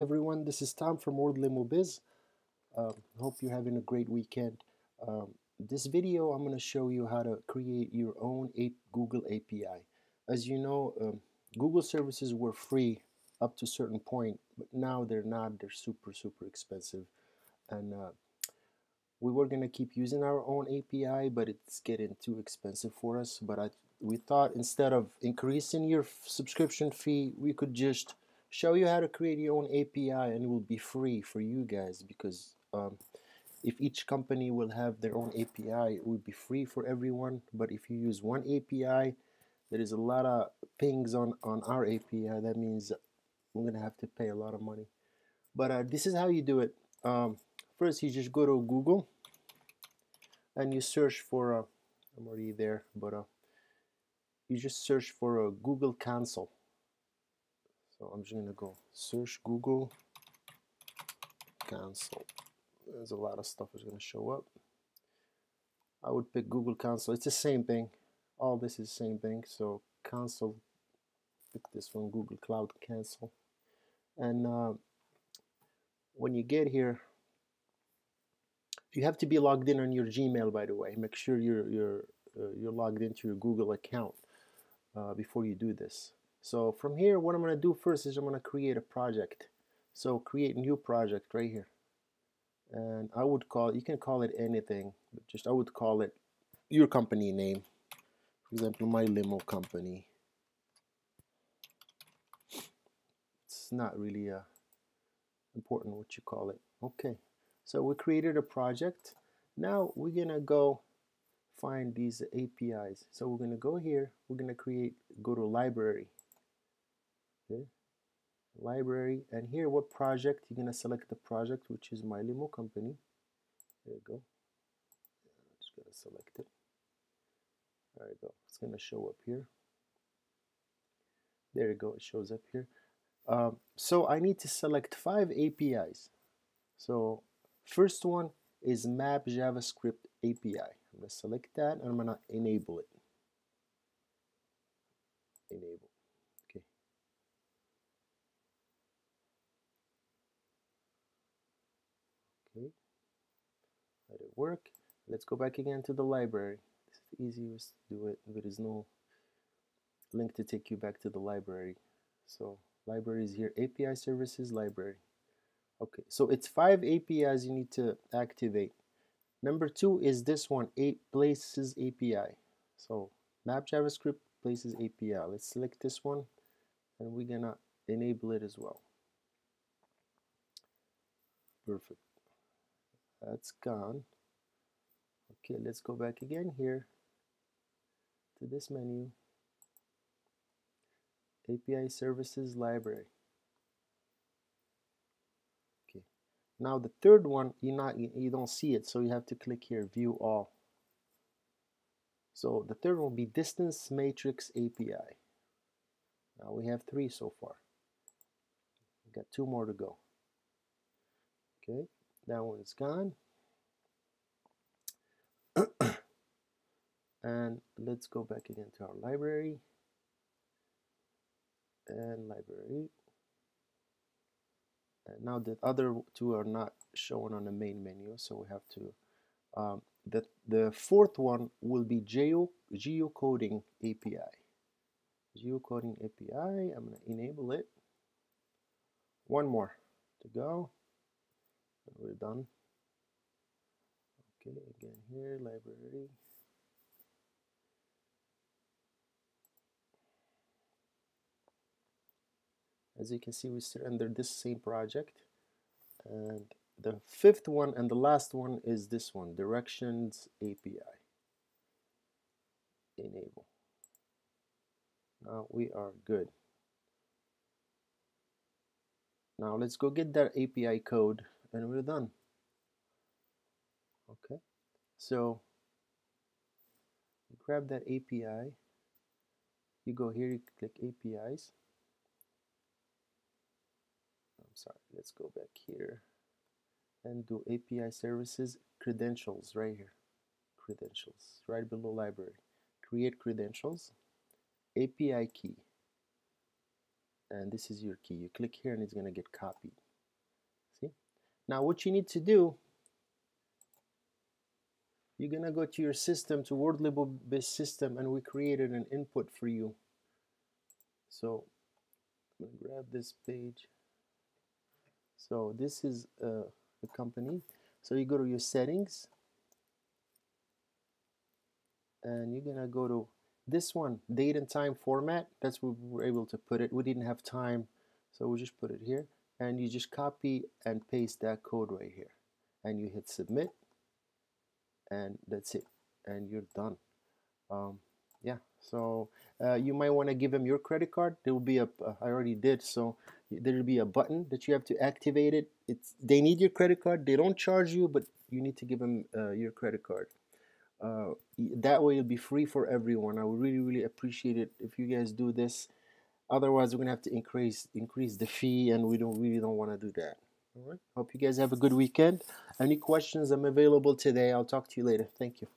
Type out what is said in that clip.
everyone, this is Tom from World Limo Biz. Um, hope you're having a great weekend. Um, this video, I'm going to show you how to create your own A Google API. As you know, um, Google services were free up to a certain point, but now they're not. They're super, super expensive. And uh, we were going to keep using our own API, but it's getting too expensive for us. But I, we thought instead of increasing your subscription fee, we could just show you how to create your own API and it will be free for you guys because um, if each company will have their own API, it will be free for everyone. But if you use one API, there is a lot of pings on, on our API. That means we're going to have to pay a lot of money. But uh, this is how you do it. Um, first, you just go to Google and you search for, uh, I'm already there, but uh, you just search for a Google Console so I'm just gonna go search Google console. There's a lot of stuff is gonna show up. I would pick Google console. It's the same thing. All this is the same thing. So console, pick this one, Google Cloud Console. And uh, when you get here, you have to be logged in on your Gmail, by the way. Make sure you're you're uh, you're logged into your Google account uh, before you do this. So from here, what I'm going to do first is I'm going to create a project. So create new project right here. And I would call, you can call it anything, but just I would call it your company name. For example, my limo company. It's not really uh, important what you call it. Okay, so we created a project. Now we're going to go find these APIs. So we're going to go here, we're going to create, go to library okay. Library and here what project? You're gonna select the project which is my limo company. There you go. I'm just to select it. There you go. It's gonna show up here. There you go. It shows up here. Um, so I need to select five APIs so first one is map JavaScript API I'm gonna select that and I'm gonna enable it enable let it work let's go back again to the library. Is the easiest to do it there is no link to take you back to the library. So library is here. API services library. Okay so it's five APIs you need to activate. Number two is this one eight places API so map JavaScript places API let's select this one and we're gonna enable it as well. Perfect. That's gone okay let's go back again here to this menu. API services library. Okay. Now the third one you not you don't see it so you have to click here view all. So the third one will be distance matrix API now we have three so far. We got two more to go. Okay that one is gone. And let's go back again to our library. And library. And now the other two are not shown on the main menu so we have to um, the, the fourth one will be geo geocoding API geocoding API I'm going to enable it. One more to go. And we're done. Okay again here library as you can see we're still under this same project. And the fifth one and the last one is this one directions API enable. Now we are good. Now let's go get that API code and we're done. Okay so grab that API you go here you click APIs sorry let's go back here and do API services credentials right here. Credentials right below library. Create credentials API key. And this is your key. You click here and it's gonna get copied. See? now what you need to do you're gonna go to your system to word based system and we created an input for you. So I'm gonna grab this page so this is uh, the company. So you go to your settings and you're gonna go to this one date and time format. That's where we were able to put it. We didn't have time so we just put it here. And you just copy and paste that code right here. And you hit submit and that's it. And you're done. Um, yeah so uh, you might want to give them your credit card. There will be a uh, I already did so there'll be a button that you have to activate it. It's they need your credit card. They don't charge you but you need to give them uh, your credit card. Uh, that way it'll be free for everyone. I would really really appreciate it if you guys do this. Otherwise we're gonna have to increase increase the fee and we don't really don't want to do that. All right. Hope you guys have a good weekend. Any questions? I'm available today. I'll talk to you later. Thank you